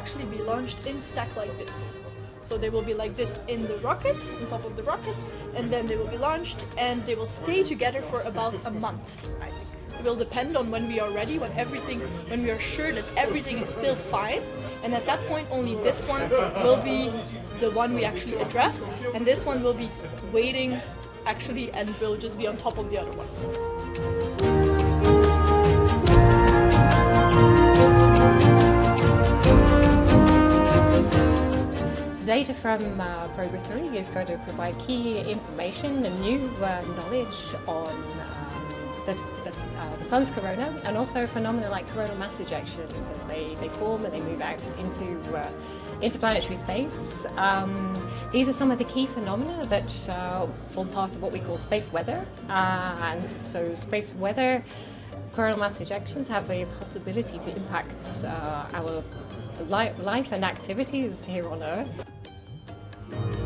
actually be launched in stack like this. So they will be like this in the rocket, on top of the rocket, and then they will be launched and they will stay together for about a month, I think. It will depend on when we are ready, when everything, when we are sure that everything is still fine. And at that point, only this one will be the one we actually address, and this one will be waiting actually and will just be on top of the other one. Data from uh, Proba-3 is going to provide key information and new uh, knowledge on um, this, this, uh, the sun's corona and also phenomena like coronal mass ejections as they, they form and they move out into uh, interplanetary space. Um, these are some of the key phenomena that uh, form part of what we call space weather. Uh, and so space weather coronal mass ejections have a possibility to impact uh, our li- life and activities here on Earth. Bye.